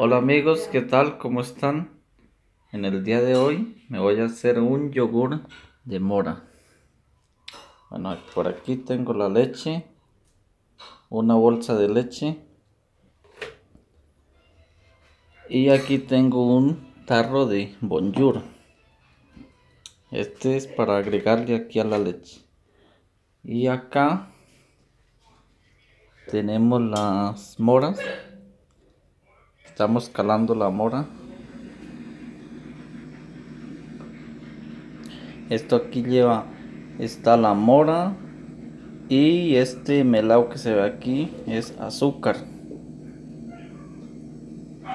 Hola amigos, ¿qué tal? ¿Cómo están? En el día de hoy me voy a hacer un yogur de mora. Bueno, por aquí tengo la leche, una bolsa de leche y aquí tengo un tarro de bonjour. Este es para agregarle aquí a la leche. Y acá tenemos las moras Estamos calando la mora. Esto aquí lleva, está la mora y este melao que se ve aquí es azúcar.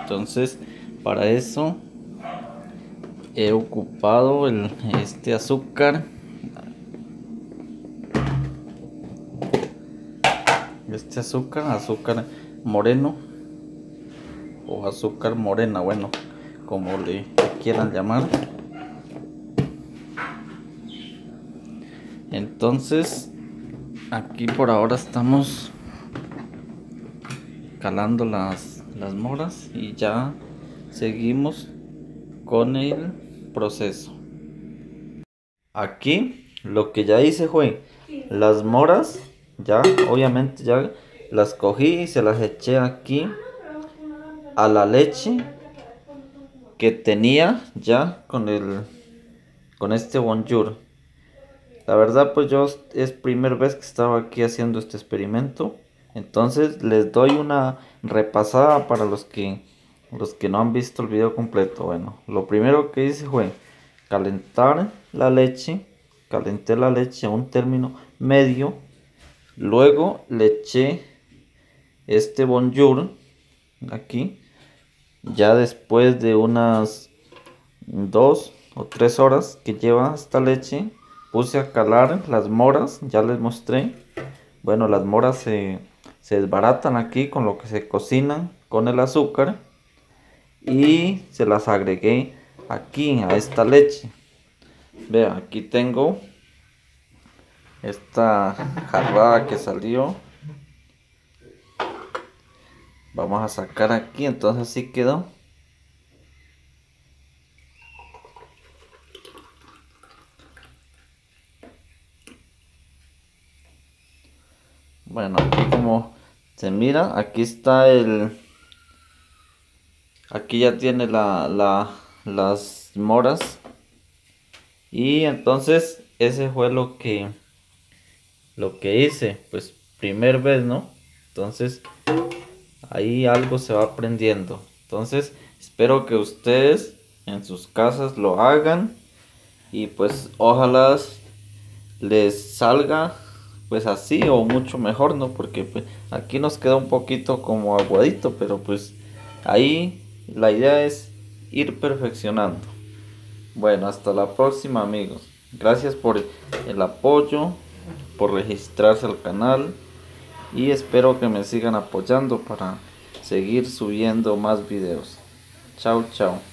Entonces, para eso he ocupado el, este azúcar. Este azúcar, azúcar moreno o azúcar morena, bueno, como le quieran llamar. Entonces, aquí por ahora estamos calando las, las moras y ya seguimos con el proceso. Aquí lo que ya hice fue las moras, ya obviamente ya las cogí y se las eché aquí a la leche que tenía ya con el con este bonjour. La verdad pues yo es primera vez que estaba aquí haciendo este experimento. Entonces les doy una repasada para los que los que no han visto el video completo. Bueno, lo primero que hice fue calentar la leche, calenté la leche a un término medio, luego le eché este bonjour aquí ya después de unas dos o tres horas que lleva esta leche, puse a calar las moras, ya les mostré. Bueno, las moras se, se desbaratan aquí con lo que se cocinan con el azúcar y se las agregué aquí a esta leche. Vea, aquí tengo esta jarrada que salió Vamos a sacar aquí, entonces así quedó. Bueno, aquí como se mira, aquí está el... Aquí ya tiene la, la, las moras. Y entonces ese fue lo que lo que hice, pues primer vez, ¿no? Entonces ahí algo se va aprendiendo. Entonces, espero que ustedes en sus casas lo hagan y pues ojalá les salga pues así o mucho mejor, ¿no? Porque pues, aquí nos queda un poquito como aguadito, pero pues ahí la idea es ir perfeccionando. Bueno, hasta la próxima amigos. Gracias por el apoyo, por registrarse al canal y espero que me sigan apoyando para seguir subiendo más videos. Chao, chao.